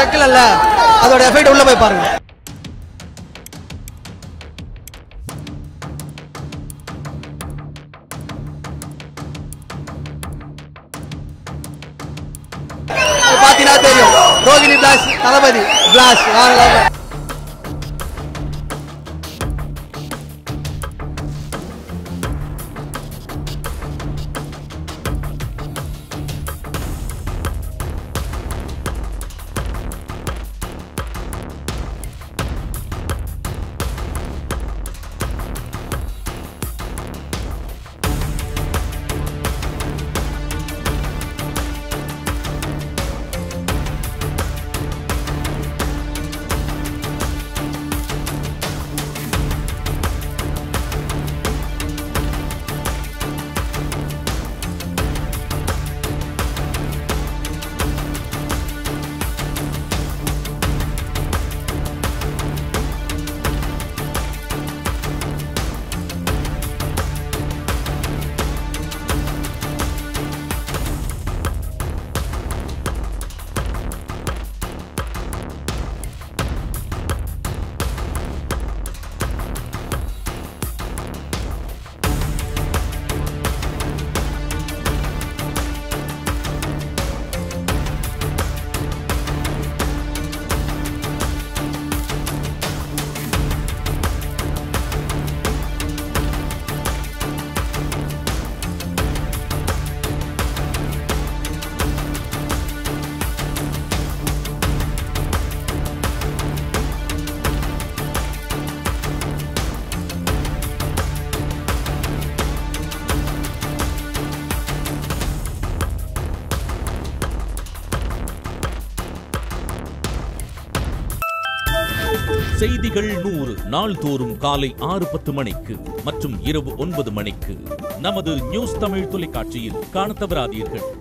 வைக்கல அதோட எஃபெக்ட் உள்ள போய் பாருங்க. பாத்தீங்கன்னா தெரியும். ரோகிணி பிளாஸ் தளபதி பிளாஸ் வேற செய்திகள் நூறு. நாள்தோறும் காலை ஆறு பத்து மணிக்கு மற்றும் இரவு ஒன்பது மணிக்கு. நமது நியூஸ் தமிழ் தொலைக்காட்சியில் காண தவறாதீர்கள்.